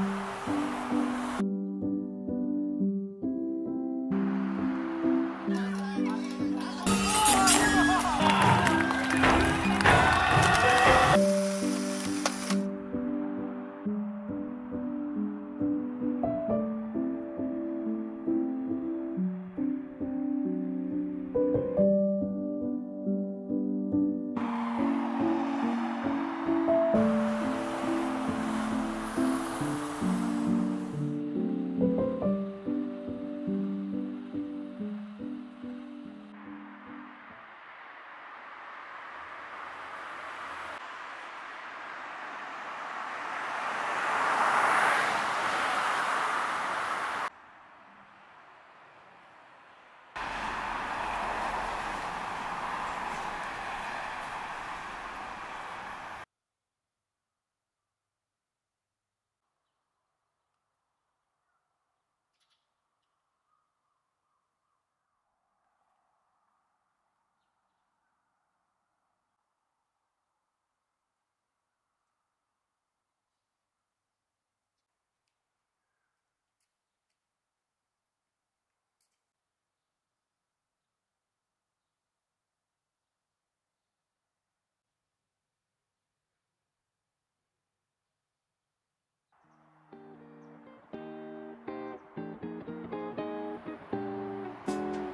Mm-hmm.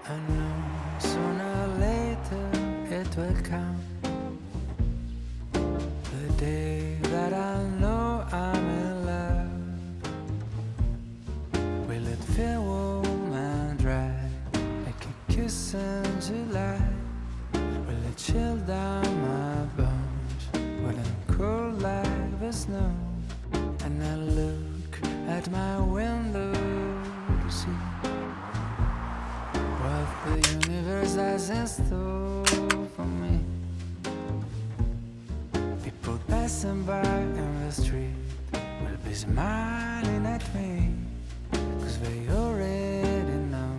I know sooner or later it will come. The day that I know I'm in love. Will it feel warm and dry like a kiss in July? Will it chill down my bones? Will it cool like the snow? And I look at my window has in store for me. People passing by in the street will be smiling at me, cause they already know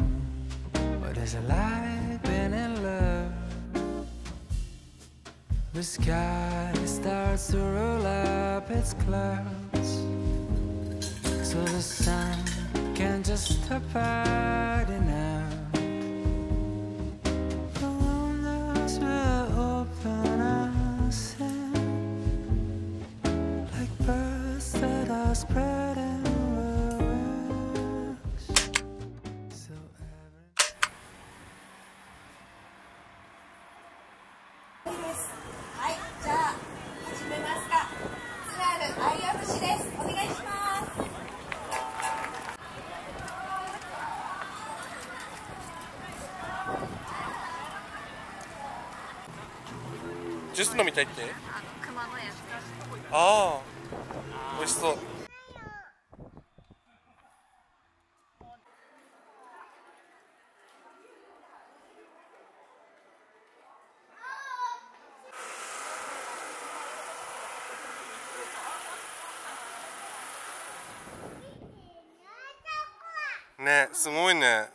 what it's like being in love. The sky starts to roll up its clouds, so the sun can just stop hiding out. ジュース飲みたいってああ美味しそう。ねすごいね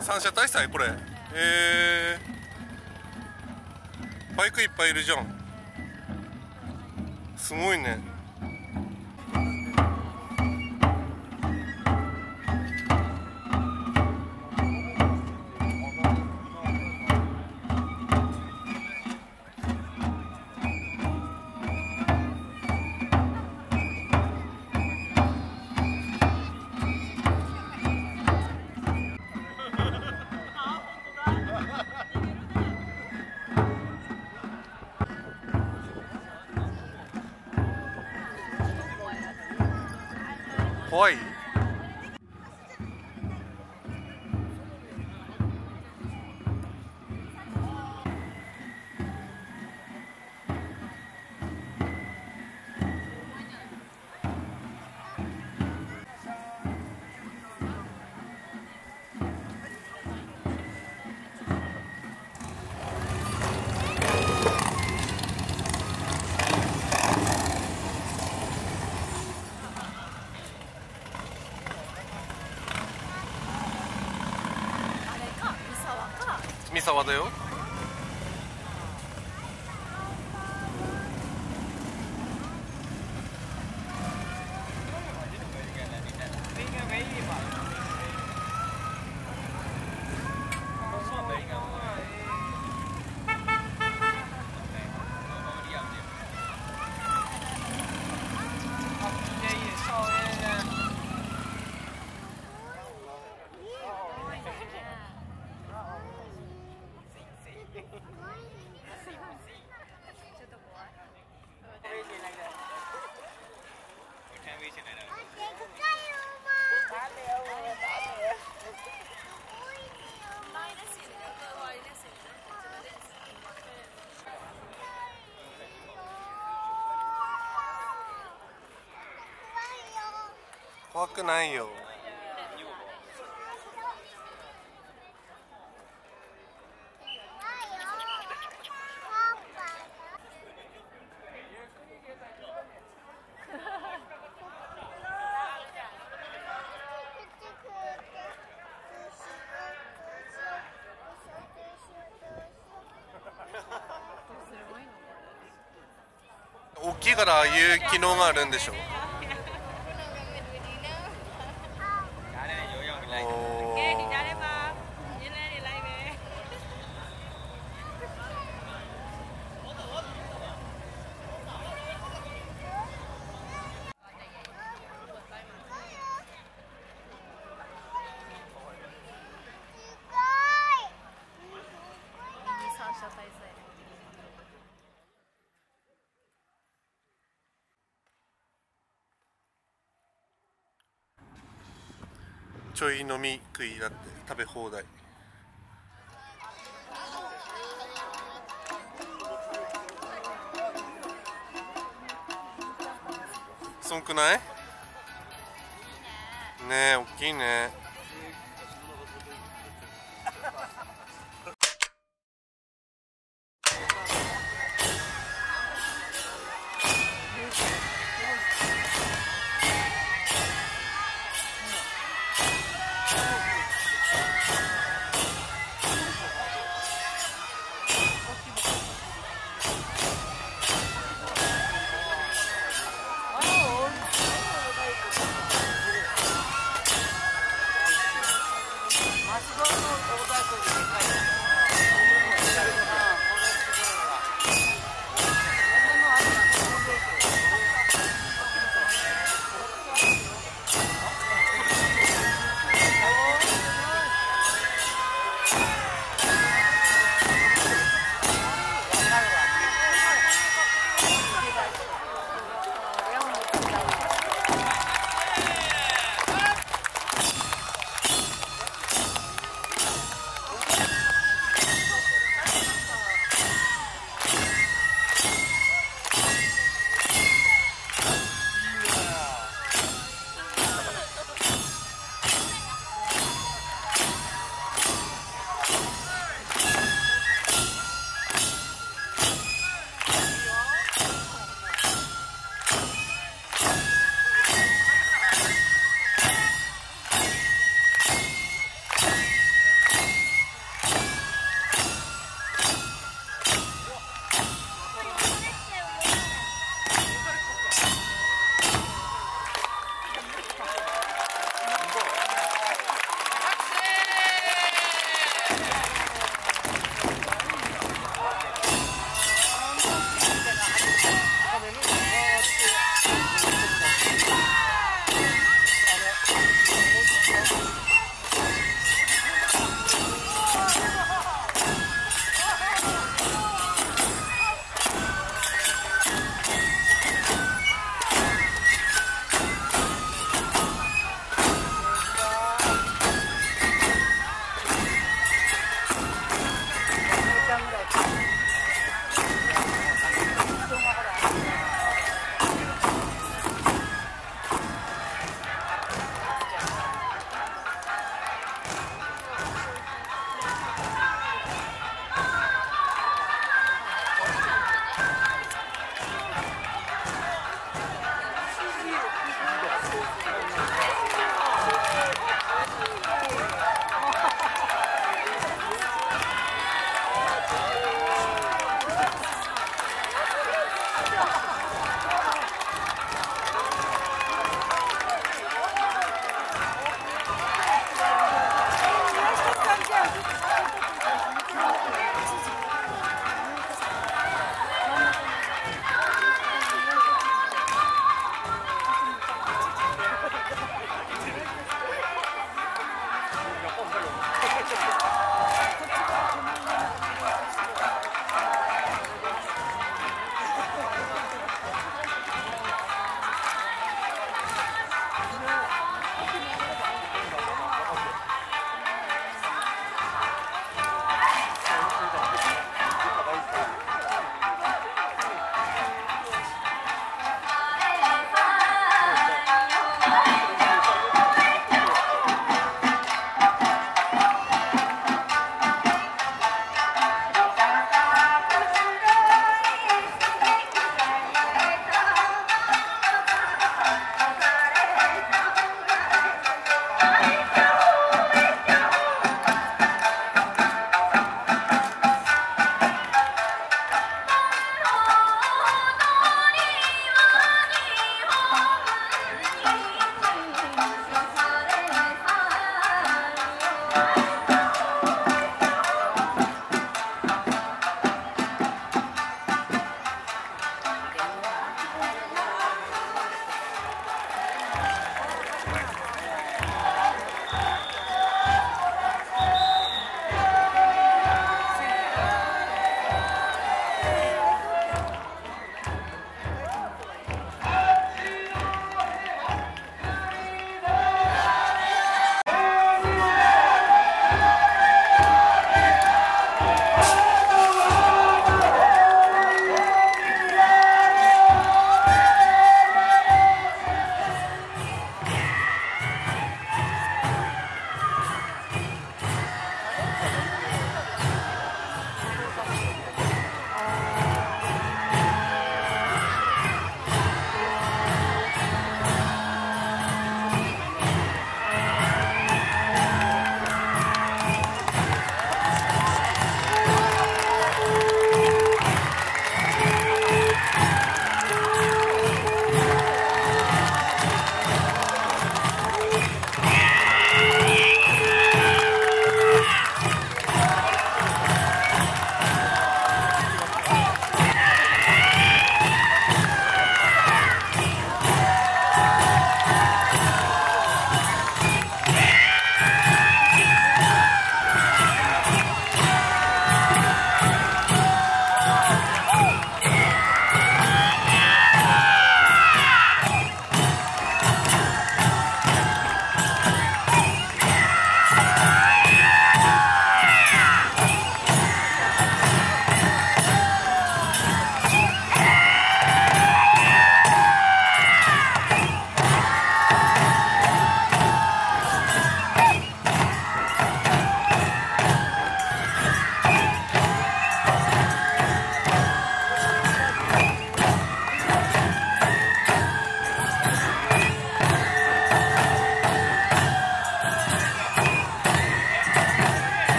三者大祭？これ。えー、バイクいっぱいいるじゃん。すごいね。怖か三沢だよ怖くないよ。大きいからああいう機能があるんでしょおちょい飲み食いだって食べ放題。そんくない？ねえ大きいね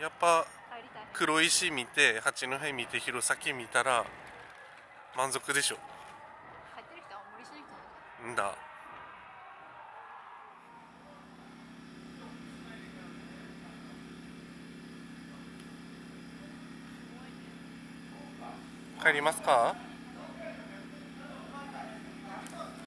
やっぱ黒石見て八戸見て弘前見たら満足でしょ。んだ。帰りますか？